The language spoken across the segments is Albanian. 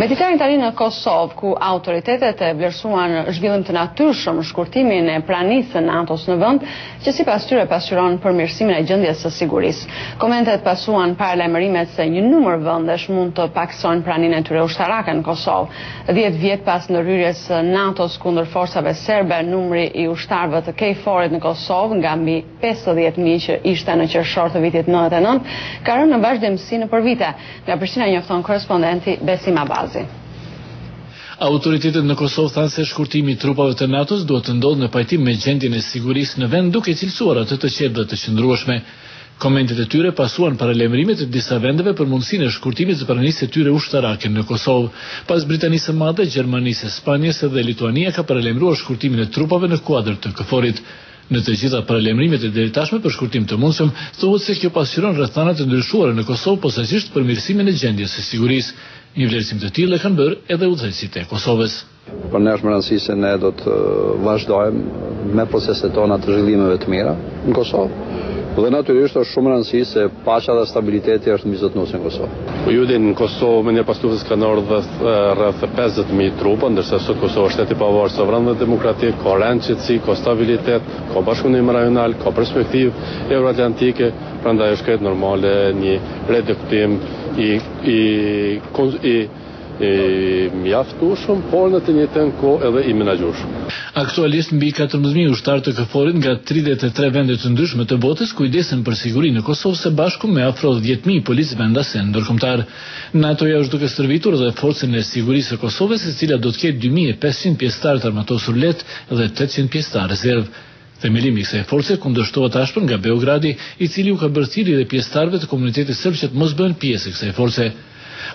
Me ditarin tani në Kosovë, ku autoritetet e vlerësuan zhvillim të natyrshëm shkurtimin e pranisë së NATO-s në vend, që sipas tyre pasqyron përmirësimin e gjendjes së sigurisë. Komentet pasuan paralajmërimet se një numër vendesh mund të pakësojnë praninë e tyre ushtarake në Kosovë. Dhjetë vjet pas ndërhyrjes së NATO-s kundër forcave serbe, numri i ushtarëve të KFOR-it në Kosovë nga mbi pesëdhjetë mijë që ishte në qershor të vitit nëntëdhjetë e nëntë, ka rënë në vazhdimësi nëpër vite. Nga Prishtina njofton korrespondenti Besim Abazi. Autoritetet në Kosovë thanë se shkurtimi i trupave të NATO-s duhet të ndodhë në pajtim me gjendjen e sigurisë në vend duke cilësuar atë të qetë dhe të qëndrueshme. Komentet e tyre pasuan paralajmërimet e disa vendeve për mundësinë e shkurtimit të pranisë së tyre ushtarake në Kosovë. Pas Britanisë së Madhe, Gjermanisë e Spanjës dhe Lituania ka paralajmëruar shkurtimin e trupave në kuadër të KFOR-it. Në të gjitha paralajmërimet e deritashme për shkurtim të mundshëm, thuhet se kjo pasqyron rrethanat e ndryshuara në Kosovë posaçërisht përmirësimin e gjendjes së sigurisë. Një vlerësim të tillë e kanë bërë edhe udhëheqësit e Kosovës. Për ne është me rëndësi se ne do të vazhdojmë me proceset tona të zhvillimeve të mira në Kosovë dhe natyrisht është shumë me rëndësi se paqja dhe stabiliteti është mbizotëruese në Kosovë. Ju e dini në Kosovë menjëherë pas luftës kanë ardhur rreth pesëdhjetë mijë trupa, ndërsa sot Kosova është shtet i pavarur, sovran dhe demokratik, ka rend e qetësi, ka stabilitet, ka bashkëpunim rajonal, ka perspektivë euroatlantike, prandaj është krejt normale një reduktim i i i I mjaftueshëm, por në të njëjtën kohë edhe i menaxhueshëm. Aktualisht mbi katërmbëdhjetë mijë ushtarë të KFOR-it nga tridhjetë e tre vende të ndryshme të botës kujdesen për sigurinë në Kosovë së bashku me afro dhjetë mijë policë vendas e ndërkombëtarë. NATO-ja është duke stërvitur dhe Forcën e Sigurisë së Kosovës e cila do të ketë dy mijë e pesëqind pjesëtarë të armatosur lehtë dhe tetëqind pjesëtarë rezervë. Themelimi i kësaj force kundërshtohet ashpër nga Beogradi, i cili u ka bërë thirrje dhe pjesëtarëve të komunitetit serb që të mos bëhen pjesë e kësaj force.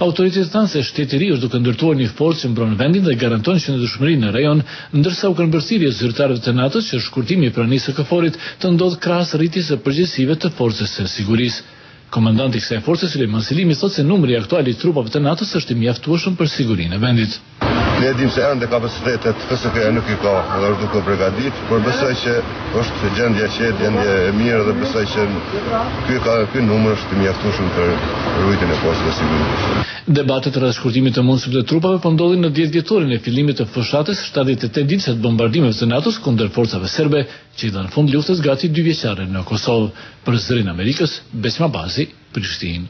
Autoritetet thanë se shteti i ri është duke ndërtuar një forcë që mbron vendin dhe garanton qëndrueshmërinë në rajon, ndërsa u kanë bërë thirrje zyrtarëve të NATO-s që shkurtimi i pranisë së KFOR-it të ndodhë krahas rritjes së përgjegjësive të forcës së sigurisë. Komandanti i kësaj force Sylejman Selimi thotë se numri aktual i trupave të NATO-s është i mjaftueshëm për sigurinë e vendit. Ne e dimë se ende kapacitetet FSK-ja nuk i ka dhe është duke u përgatit, por besoj që është gjendja që është gjendje e mirë dhe besoj që ky ka ky numër është i mjaftueshëm për ruajtjen e paqes dhe sigurisë. Debatet rreth shkurtimit të mundshëm të trupave po ndodhin në 10-vjetorin e fillimit të fushatës 78-ditëshe të bombardimeve të NATO-s kundër forcave serbe Që i dhanë fund luftës gati dyvjeçare në Kosovë. Për Zërin e Amerikës, Besim Abazi, Prishtinë.